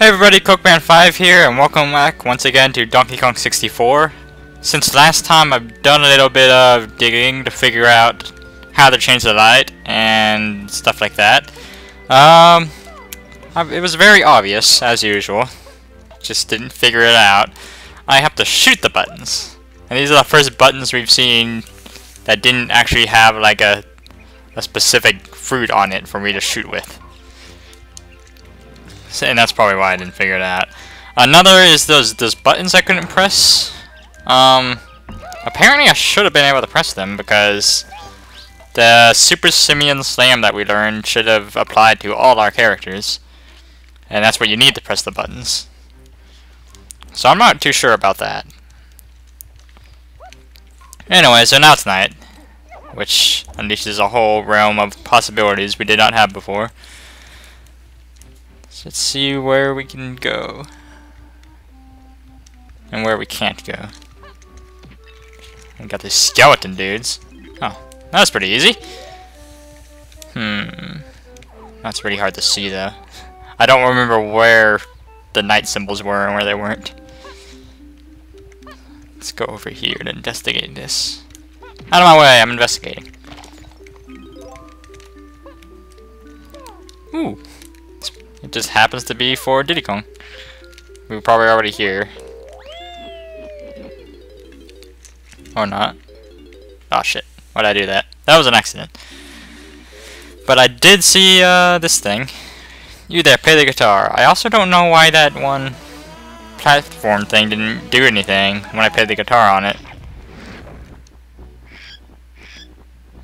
Hey everybody, Cokeman5 here, and welcome back once again to Donkey Kong 64. Since last time, I've done a little bit of digging to figure out how to change the light and stuff like that. Um, it was very obvious, as usual. Just didn't figure it out. I have to shoot the buttons. And these are the first buttons we've seen that didn't actually have like a, a specific fruit on it for me to shoot with. And that's probably why I didn't figure it out. Another is those those buttons I couldn't press. Um, apparently I should have been able to press them because the Super Simian Slam that we learned should have applied to all our characters. And that's what you need to press the buttons. So I'm not too sure about that. Anyway, so now it's night. Which unleashes a whole realm of possibilities we did not have before. Let's see where we can go. And where we can't go. We got these skeleton dudes. Oh, that's pretty easy. Hmm. That's pretty hard to see though. I don't remember where the night symbols were and where they weren't. Let's go over here and investigate this. Out of my way, I'm investigating. Ooh, it just happens to be for Diddy Kong. We were probably already here. Or not. Oh shit. Why'd I do that? That was an accident. But I did see uh, this thing. You there, play the guitar. I also don't know why that one platform thing didn't do anything when I played the guitar on it.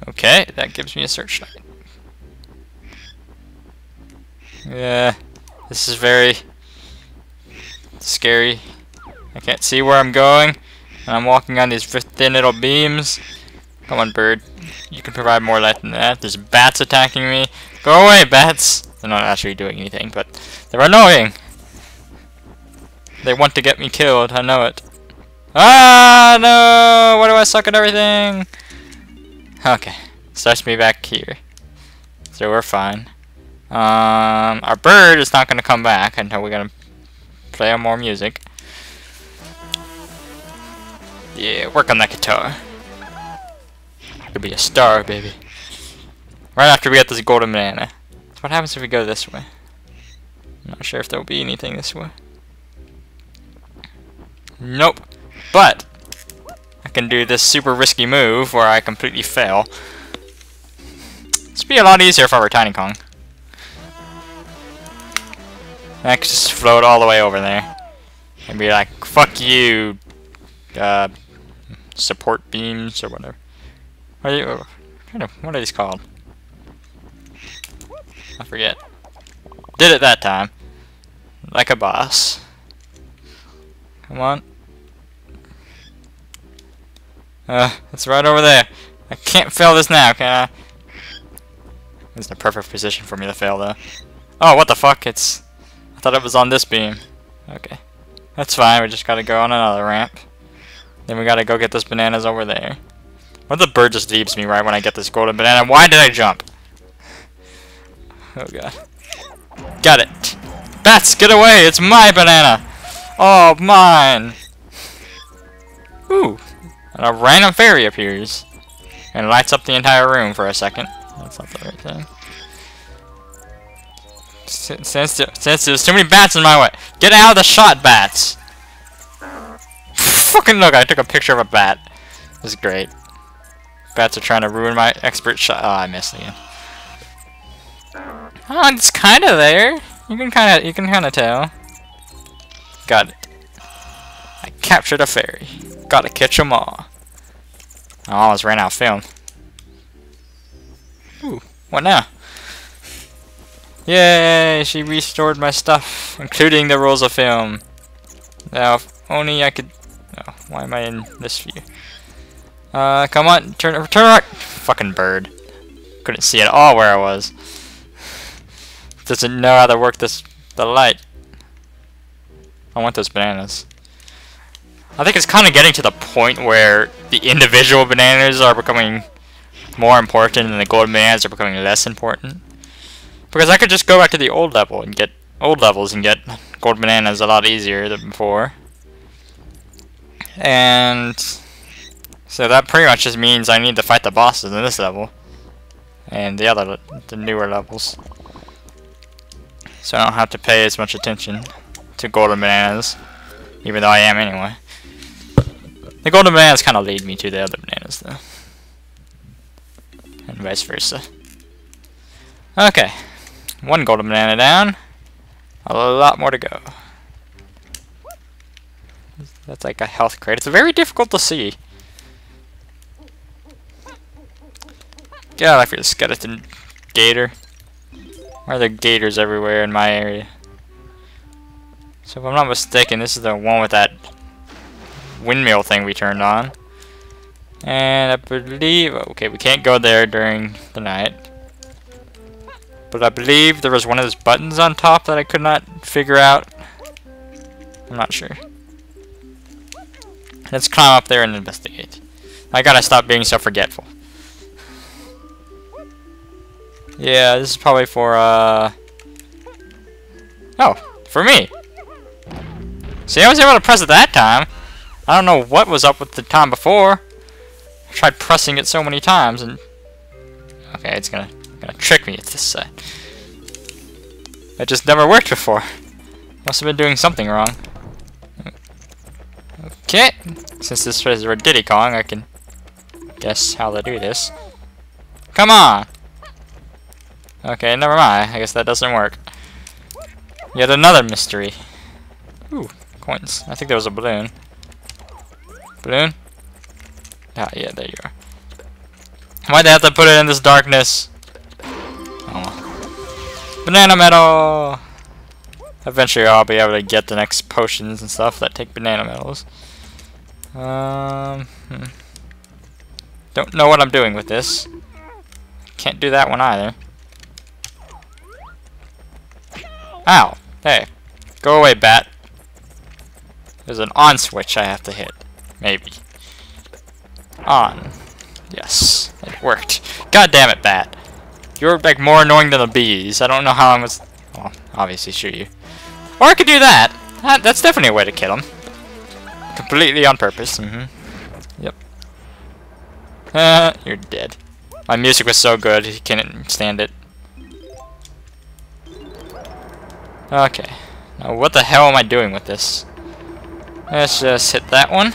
Okay, that gives me a searchlight. Yeah, this is very scary. I can't see where I'm going, and I'm walking on these thin little beams. Come on, bird. You can provide more light than that. There's bats attacking me. Go away, bats! They're not actually doing anything, but they're annoying. They want to get me killed, I know it. Ah, no! Why do I suck at everything? Okay, starts me back here. So we're fine. Um, our bird is not going to come back until we're going to play more music. Yeah, work on that guitar. Could be a star, baby. Right after we get this golden banana. What happens if we go this way? I'm not sure if there'll be anything this way. Nope. But, I can do this super risky move where I completely fail. Would be a lot easier if I were Tiny Kong. I could just float all the way over there. And be like, fuck you, uh, support beams or whatever. What are, you, what are these called? I forget. Did it that time. Like a boss. Come on. Uh, it's right over there. I can't fail this now, can I? It's the perfect position for me to fail, though. Oh, what the fuck? It's... I thought it was on this beam. Okay. That's fine, we just gotta go on another ramp. Then we gotta go get those bananas over there. What the bird just leaves me right when I get this golden banana? Why did I jump? Oh god. Got it! Bats, get away! It's my banana! Oh, mine! Ooh. And a random fairy appears. And lights up the entire room for a second. That's not the right thing. Since, since there's too many bats in my way. Get out of the shot, bats! Fucking look, I took a picture of a bat. This is great. Bats are trying to ruin my expert shot. Oh, I missed again. Oh, it's kind of there. You can kind of, you can kind of tell. Got it. I captured a fairy. Gotta catch 'em all. Oh, I almost ran out of film. Ooh, what now? Yay, she restored my stuff, including the rolls of film. Now, if only I could... Oh, why am I in this view? Uh, come on, turn, turn around! Fucking bird. Couldn't see at all where I was. Doesn't know how to work this, the light. I want those bananas. I think it's kind of getting to the point where the individual bananas are becoming more important and the golden bananas are becoming less important. Because I could just go back to the old level and get old levels and get gold bananas a lot easier than before. And so that pretty much just means I need to fight the bosses in this level. And the other, the newer levels. So I don't have to pay as much attention to golden bananas. Even though I am anyway. The golden bananas kind of lead me to the other bananas though. And vice versa. Okay. One golden banana down. A lot more to go. That's like a health crate. It's very difficult to see. God, I feel skeleton gator. Why are there gators everywhere in my area? So if I'm not mistaken, this is the one with that windmill thing we turned on. And I believe, okay, we can't go there during the night. But I believe there was one of those buttons on top that I could not figure out. I'm not sure. Let's climb up there and investigate. I gotta stop being so forgetful. Yeah, this is probably for, uh... Oh, for me! See, I was able to press it that time. I don't know what was up with the time before. I tried pressing it so many times and... Okay, it's gonna, gonna trick me at this side. It just never worked before. Must have been doing something wrong. Okay, since this is a Diddy Kong, I can guess how to do this. Come on! Okay, never mind. I guess that doesn't work. Yet another mystery. Ooh, coins. I think there was a balloon. Balloon? Ah, yeah, there you are. Why'd they have to put it in this darkness? Banana medal! Eventually I'll be able to get the next potions and stuff that take banana medals. Um, hmm. Don't know what I'm doing with this. Can't do that one either. Ow! Hey. Go away, bat. There's an on switch I have to hit. Maybe. On. Yes. It worked. God damn it, bat. You're like more annoying than the bees. I don't know how I'm. Well, obviously shoot you. Or I could do that. that that's definitely a way to kill him. Completely on purpose. Mm -hmm. Yep. Uh, you're dead. My music was so good, he couldn't stand it. Okay. Now what the hell am I doing with this? Let's just hit that one.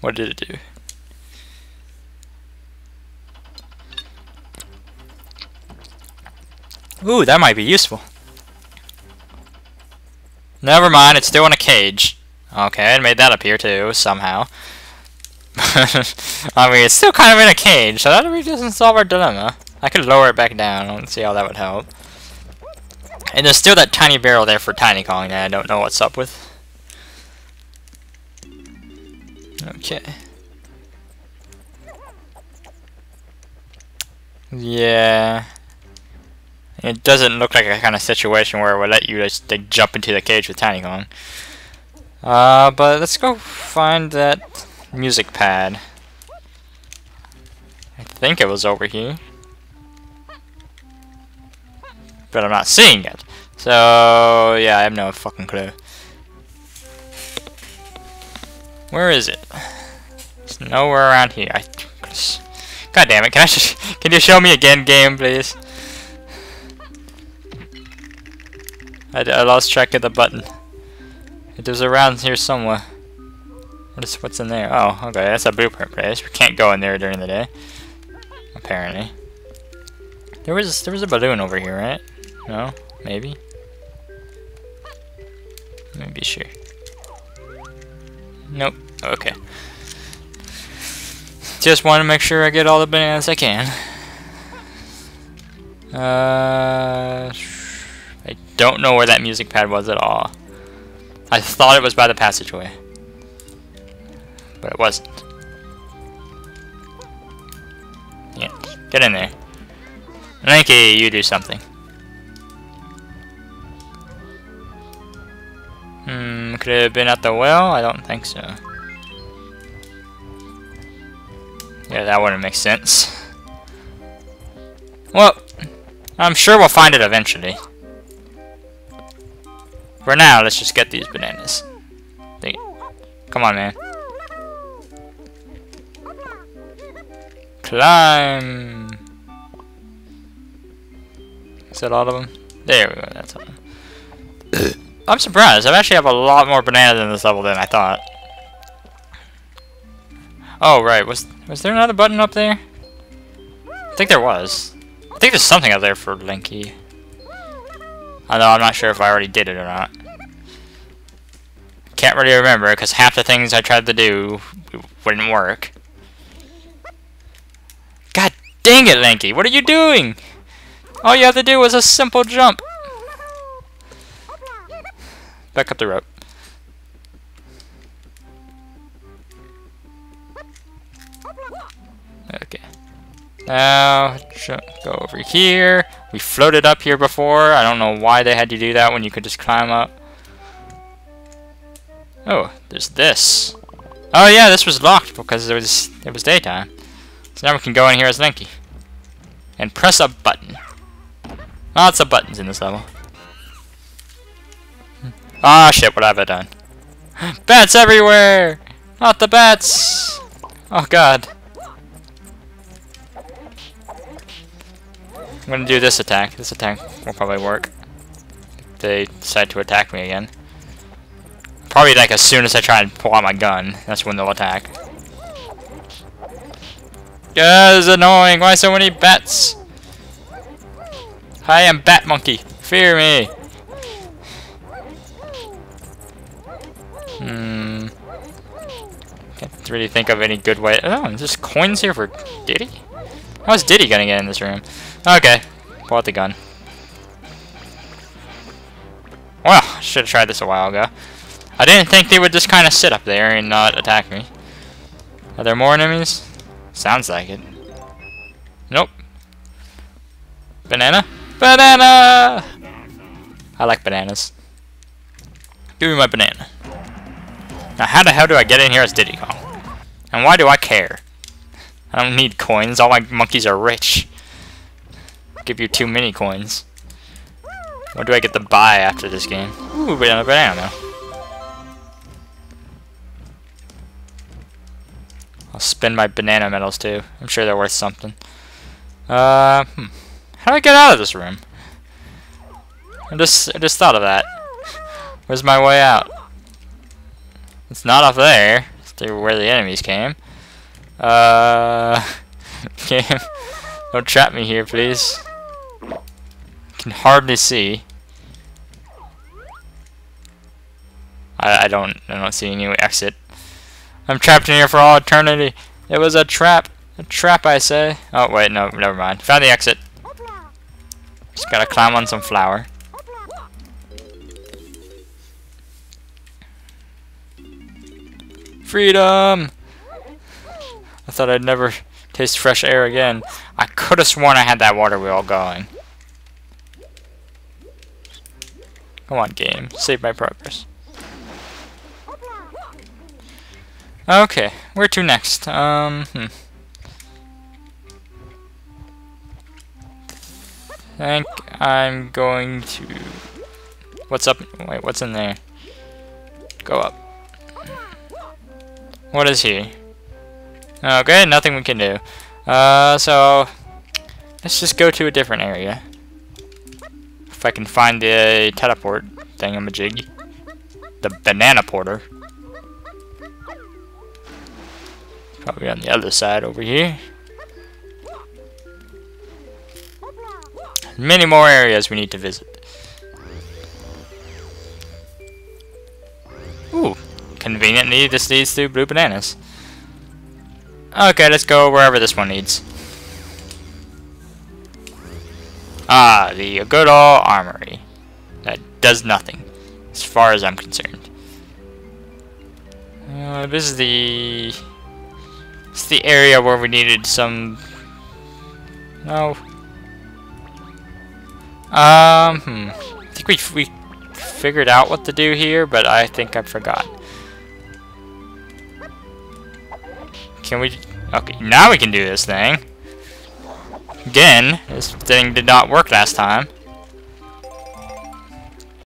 What did it do? Ooh, that might be useful. Never mind, it's still in a cage. Okay, it made that appear too, somehow. I mean, it's still kind of in a cage, so that really doesn't solve our dilemma. I could lower it back down and see how that would help. And there's still that tiny barrel there for Tiny Kong that I don't know what's up with. Okay. Yeah. It doesn't look like a kind of situation where it would let you just like, jump into the cage with Tiny Kong. Uh, but let's go find that music pad. I think it was over here. But I'm not seeing it. So, yeah, I have no fucking clue. Where is it? It's nowhere around here. I, God damn it, can I just, can you show me again, game, please? I, I lost track of the button. It was around here somewhere. What is, what's in there? Oh, okay, that's a blueprint place. We can't go in there during the day. Apparently. There was there was a balloon over here, right? No? Maybe? Maybe sure. Nope. Okay. Just want to make sure I get all the bananas I can. Uh, I don't know where that music pad was at all. I thought it was by the passageway but it wasn't. Yeah, get in there. Nike, you do something. Hmm, could it have been at the well? I don't think so. Yeah, that wouldn't make sense. Well, I'm sure we'll find it eventually. For now, let's just get these bananas. Come on, man. Climb! Is that all of them? There we go, that's all I'm surprised. I actually have a lot more bananas in this level than I thought. Oh, right. Was was there another button up there? I think there was. I think there's something up there for Lanky. Although I'm not sure if I already did it or not. Can't really remember, because half the things I tried to do wouldn't work. God dang it, Lanky! What are you doing? All you have to do was a simple jump. Back up the rope. Now, go over here. We floated up here before. I don't know why they had to do that when you could just climb up. Oh, there's this. Oh yeah, this was locked because it was it was daytime. So now we can go in here as Lanky. And press a button. Lots of buttons in this level. Ah, shit, what have I done? Bats everywhere! Not the bats! Oh, God. I'm gonna do this attack. This attack will probably work. If they decide to attack me again. Probably like as soon as I try and pull out my gun, that's when they'll attack. Yeah, this is annoying. Why so many bats? I am Bat Monkey. Fear me. Hmm. Can't really think of any good way. Oh, there's coins here for Diddy? How's Diddy gonna get in this room? Okay. Out the gun. Well, should have tried this a while ago. I didn't think they would just kind of sit up there and not attack me. Are there more enemies? Sounds like it. Nope. Banana? Banana! I like bananas. Give me my banana. Now how the hell do I get in here as Diddy Kong? And why do I care? I don't need coins, all my monkeys are rich. Give you too many coins. What do I get to buy after this game? Ooh, banana, banana. I'll spend my banana medals too. I'm sure they're worth something. Uh, hmm. How do I get out of this room? I just, I just thought of that. Where's my way out? It's not up there. It's where the enemies came. Uh, game, don't trap me here, please. Can hardly see. I, I don't, I don't see any exit. I'm trapped in here for all eternity. It was a trap. A trap, I say. Oh, wait, no, never mind. Found the exit. Just gotta climb on some flour. Freedom! I thought I'd never taste fresh air again. I could have sworn I had that water wheel going. Come on, game. Save my progress. Okay, where to next? Um, hmm. think I'm going to... What's up? Wait, what's in there? Go up. What is he? Okay, nothing we can do. Uh, so... Let's just go to a different area. If I can find the teleport thingamajig. The banana porter. Probably on the other side over here. Many more areas we need to visit. Ooh, conveniently this leads to blue bananas. Okay, let's go wherever this one needs. Ah, the old armory. That does nothing, as far as I'm concerned. Uh, this is the... It's the area where we needed some... No, um, hmm. I think we, we figured out what to do here, but I think I forgot. Can we... Okay, now we can do this thing. Again, this thing did not work last time.